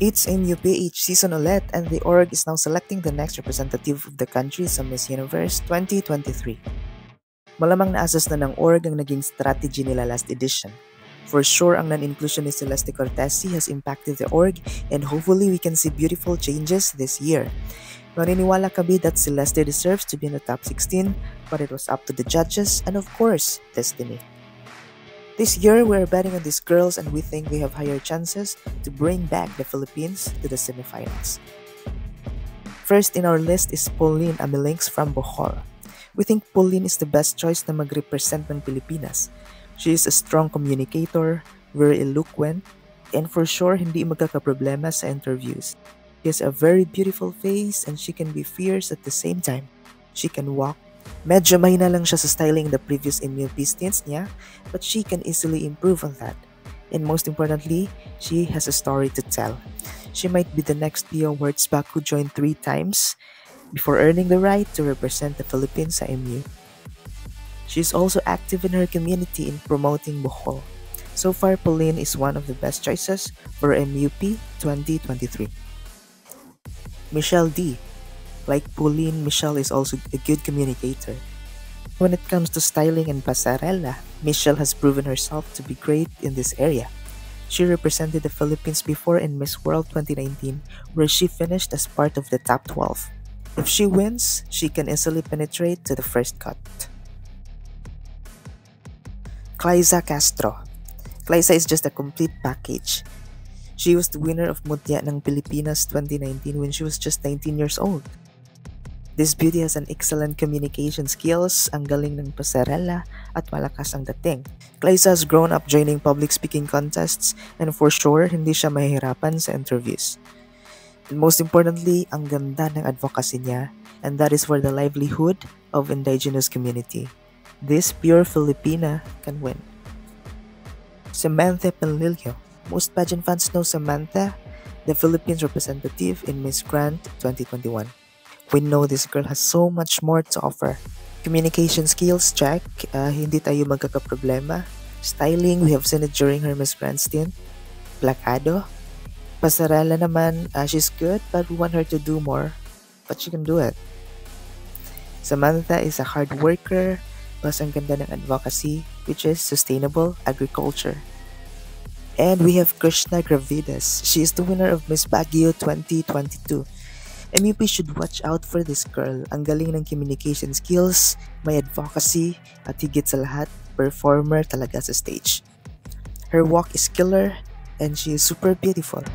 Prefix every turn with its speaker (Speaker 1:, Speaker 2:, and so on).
Speaker 1: It's MUPH season ulit and the org is now selecting the next representative of the country sa Miss Universe 2023. Malamang naasas na ng org ang naging strategy nila last edition. For sure, ang non-inclusion ni Celeste Cortesi has impacted the org and hopefully we can see beautiful changes this year. Maniniwala kami that Celeste deserves to be in the top 16, but it was up to the judges and of course, destiny. This year, we're betting on these girls and we think they have higher chances to bring back the Philippines to the semifinals. First in our list is Pauline Amelinckx from Bohol. We think Pauline is the best choice na mag-represent ng Pilipinas. She is a strong communicator, very eloquent, and for sure hindi magkakaproblema sa interviews. She has a very beautiful face and she can be fierce at the same time. She can walk Medyo mahina lang siya sa styling the previous MUP stints niya, but she can easily improve on that. And most importantly, she has a story to tell. She might be the next Pia Wurtzbach who joined three times before earning the right to represent the Philippines sa MU. She is also active in her community in promoting Bohol. So far, Pauline is one of the best choices for MUP 2023. Michelle Dee. Like Pauline, Michelle is also a good communicator. When it comes to styling and pasarela, Michelle has proven herself to be great in this area. She represented the Philippines before in Miss World 2019, where she finished as part of the top 12. If she wins, she can easily penetrate to the first cut. Klyza Castro. Klyza is just a complete package. She was the winner of Mutya ng Pilipinas 2019 when she was just 19 years old. This beauty has an excellent communication skills, ang galing ng pasarela, at malakas ang dating. Klyza has grown up joining public speaking contests and for sure, hindi siya mahihirapan sa interviews. And most importantly, ang ganda ng advocacy niya and that is for the livelihood of indigenous community. This pure Filipina can win. Samantha Panlilio. Most pageant fans know Samantha, the Philippines representative in Miss Grand 2021. We know this girl has so much more to offer. Communication skills, check. Uh, hindi tayo magkakaproblema. Styling, we have seen it during her Miss Grand stint. Placado. Pasarela naman, uh, she's good, but we want her to do more. But she can do it. Samantha is a hard worker, plus ang ganda ng advocacy, which is sustainable agriculture. And we have Krishna Gravidez. She is the winner of Miss Baguio 2022. MUP should watch out for this girl. Ang galing ng communication skills, may advocacy, at higit sa lahat, performer talaga sa stage. Her walk is killer, and she is super beautiful.